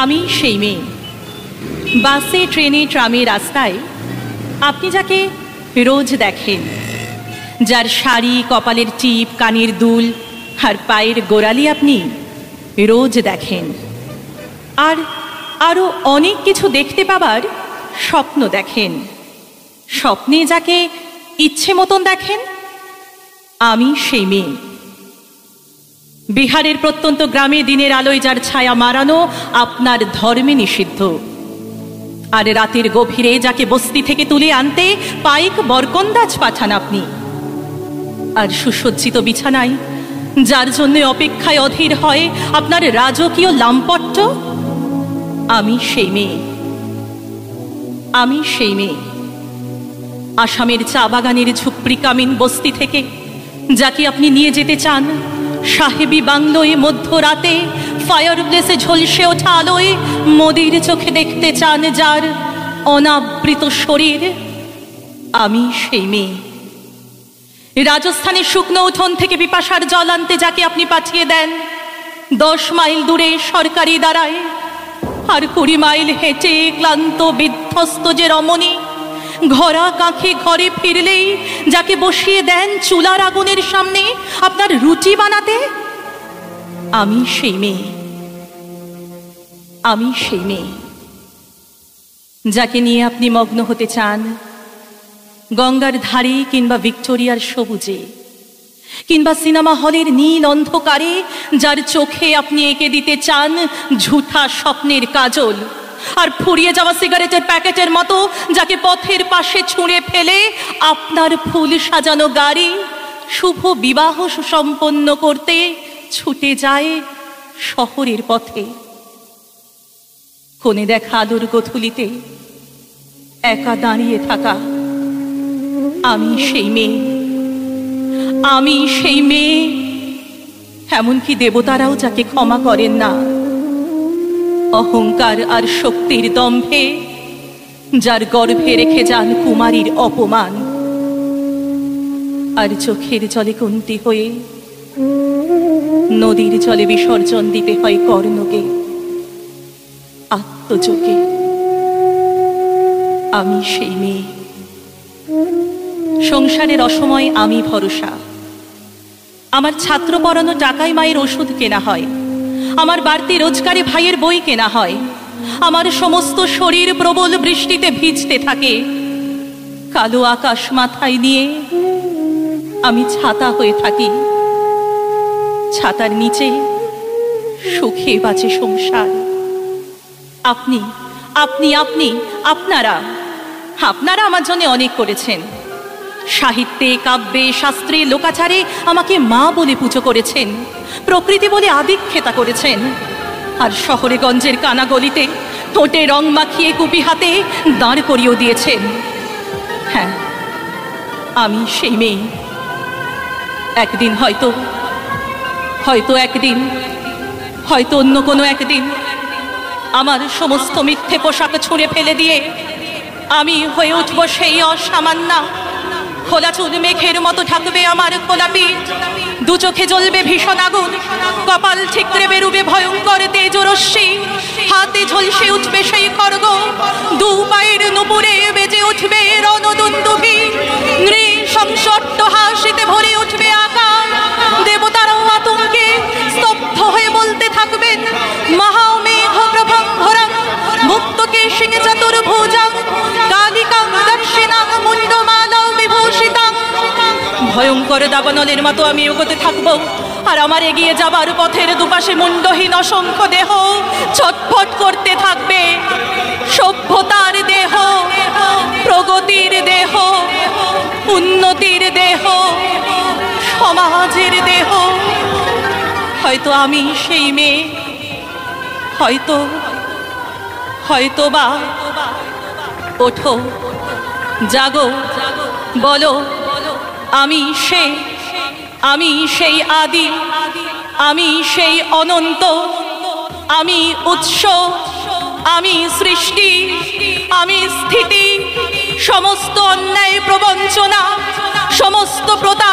আমি সেই মেয়ে। বাসে, ট্রেনে, ট্রামে, রাস্তায় আপনি যাকে রোজ দেখেন, যার শাড়ি, কপালের টিপ, কানের দুল, আর পায়ের গোড়ালি আপনি রোজ দেখেন। আর আরও অনেক কিছু দেখতে পাবার স্বপ্ন দেখেন। স্বপ্নে যাকে ইচ্ছে মতন দেখেন, আমি সেই মেয়ে। বিহারের প্রত্যন্ত গ্রামে দিনের আলোয় যার ছায়া মারানো, আপনার ধর্মে নিষিদ্ধ। আর রাতের গভীরে যাকে বস্তি থেকে তুলে আনতে পাইক বরকন্দাজ পাঠান আপনি। আর সুসজ্জিত বিছানায়, যার জন্য অপেক্ষায় অধীর হয় আপনার রাজকীয় লাম্পট্ট আমি সেই মেয়ে। আমি সেই মেয়ে। আসামের চা বাগানের ঝুপড়ি কামিন বস্তি থেকে, যাকে আপনি নিয়ে যেতে চান সাহেবি বাংলোয় মধ্যরাতে ফায়ার প্লেসে ঝলসে ওঠা আলোয় মোদির চোখে দেখতে চান যার অনাবৃত শরীর। আমি সেই মেয়ে। রাজস্থানের শুকনো উঠোন থেকে পিপাসার জল আনতে যাকে আপনি পাঠিয়ে দেন, দশ মাইল দূরে সরকারি দাঁড়ায় আর কুড়ি মাইল হেঁটে ক্লান্ত বিধ্বস্ত যে রমণী ঘরা কাঁখে ঘরে ফিরলেই যাকে বসিয়ে দেন চুলার আগুনের সামনে আপনার রুটি বানাতে? আমি সেই মেয়ে। আমি সেই মেয়ে। যাকে নিয়ে আপনি মগ্ন হতে চান, গঙ্গার ধারে কিংবা ভিক্টোরিয়ার সবুজে, কিংবা সিনেমা হলের নীল অন্ধকারে যার চোখে আপনি এঁকে দিতে চান ঝুঠা স্বপ্নের কাজল আর ফুরিয়ে যাওয়া সিগারেটের প্যাকেটের মতো যাকে পথের পাশে ছুঁড়ে ফেলে আপনার ফুল সাজানো গাড়ি শুভ বিবাহ সুসম্পন্ন করতে ছুটে যায় শহরের পথে। কোণে দেখা আলোর গোথুলিতে একা দাঁড়িয়ে থাকা আমি সেই মেয়ে। আমি সেই মেয়ে। এমনকি দেবতারাও যাকে ক্ষমা করেন না অহংকার আর শক্তির দম্ভে, যার গর্ভে রেখে যান কুমারীর অপমান। আর চোখের জলে কুন্তি হয়ে, নদীর জলে বিসর্জন দিতে হয় কর্ণকে, আত্মযোগে। আমি সেই মেয়ে। সংসারের অসময় আমি ভরসা। আমার ছাত্র পড়ানো টাকায় মায়ের ওষুধ কেনা হয়। আমার বাড়তি রোজগারে ভাইয়ের বই কেনা হয়। আমার সমস্ত শরীর প্রবল বৃষ্টিতে ভিজতে থাকে। কালো আকাশ মাথায় নিয়ে আমি ছাতা হয়ে থাকি। ছাতার নিচে সুখে বাঁচে সংসার। আপনি আপনি আপনি, আপনারা আপনারা আমার জন্য অনেক করেছেন। সাহিত্যে, কাব্যে, শাস্ত্রে, লোকাচারে আমাকে মা বলে পুজো করেছেন, প্রকৃতি বলে আদিক্ষেতা করেছেন। আর শহরে গঞ্জের কানাগলিতে ঠোঁটে রং মাখিয়ে কুপি হাতে দাঁড় করিয়েও দিয়েছেন। হ্যাঁ আমি সেই মেয়ে। একদিন হয়তো হয়তো একদিন, হয়তো অন্য কোনো একদিন আমার সমস্ত মিথ্যে পোশাক ছুঁড়ে ফেলে দিয়ে আমি হয়ে উঠব সেই অসামান্না খোলা চুল মেঘের মতো ঢাকবে আমার খোলা পিঠ। দু চোখে জ্বলবে ভীষণ আগুন। কপাল ঠিকরে বেরুবে ভয়ঙ্কর তেজরশ্মি। হাতে ঝলসে উঠবে সেই খড়গ। দু পায়ের নুপুরে বেজে উঠবে রণদুন্দুভি। নৃশংসট্ট হাসিতে ভরে উঠবে আকাশ। দেবতারাও আতঙ্কে স্তব্ধ হয়ে বলতে থাকবেন, মহামেঘ প্রভং ভরং মুক্তকে সিং চতুর্ভুজং। ভয়ঙ্কর দাবানলের মতো আমি এগোতে থাকব। আর আমার এগিয়ে যাবার পথের দুপাশে মুন্ডহীন অসংখ্য দেহ ছটফট করতে থাকবে। সভ্যতার দেহ, প্রগতির দেহ, উন্নতির দেহ, সমাজের দেহ। হয়তো আমি সেই মেয়ে, হয়তো হয়তো বা ওঠো, জাগো, বলো। আমি সে, আমি সেই আদি, আমি সেই অনন্ত, আমি উৎস, আমি সৃষ্টি, আমি স্থিতি, সমস্ত অন্যায় প্রবঞ্চনা, সমস্ত প্রতারণার